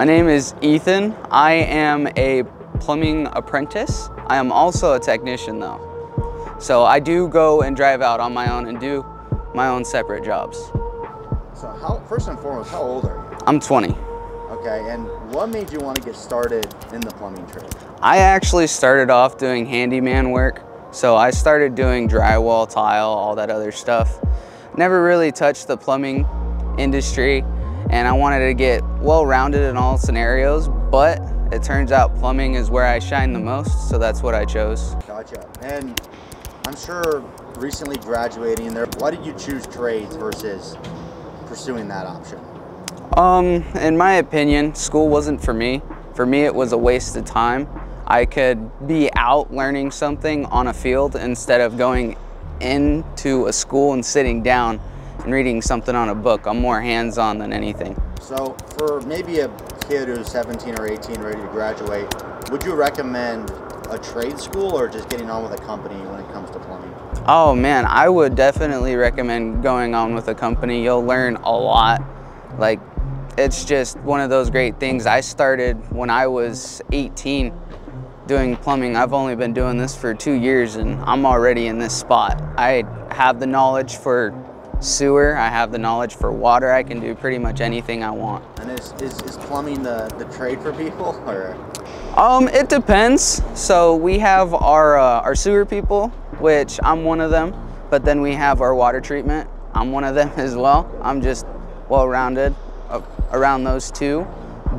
My name is Ethan. I am a plumbing apprentice. I am also a technician though. So I do go and drive out on my own and do my own separate jobs. So how, first and foremost, how old are you? I'm 20. Okay, and what made you want to get started in the plumbing trade? I actually started off doing handyman work. So I started doing drywall, tile, all that other stuff. Never really touched the plumbing industry and I wanted to get well-rounded in all scenarios, but it turns out plumbing is where I shine the most, so that's what I chose. Gotcha. And I'm sure recently graduating there, why did you choose trades versus pursuing that option? Um, in my opinion, school wasn't for me. For me, it was a waste of time. I could be out learning something on a field instead of going into a school and sitting down and reading something on a book. I'm more hands-on than anything. So for maybe a kid who's 17 or 18 ready to graduate, would you recommend a trade school or just getting on with a company when it comes to plumbing? Oh man, I would definitely recommend going on with a company. You'll learn a lot. Like, it's just one of those great things. I started when I was 18 doing plumbing. I've only been doing this for two years and I'm already in this spot. I have the knowledge for sewer, I have the knowledge for water, I can do pretty much anything I want. And is, is, is plumbing the, the trade for people or? Um, it depends. So we have our, uh, our sewer people, which I'm one of them, but then we have our water treatment. I'm one of them as well. I'm just well-rounded uh, around those two,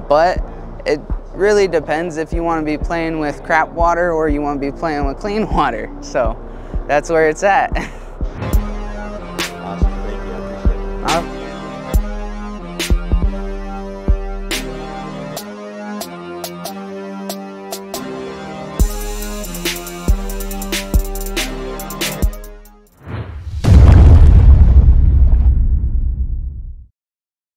but it really depends if you want to be playing with crap water or you want to be playing with clean water. So that's where it's at.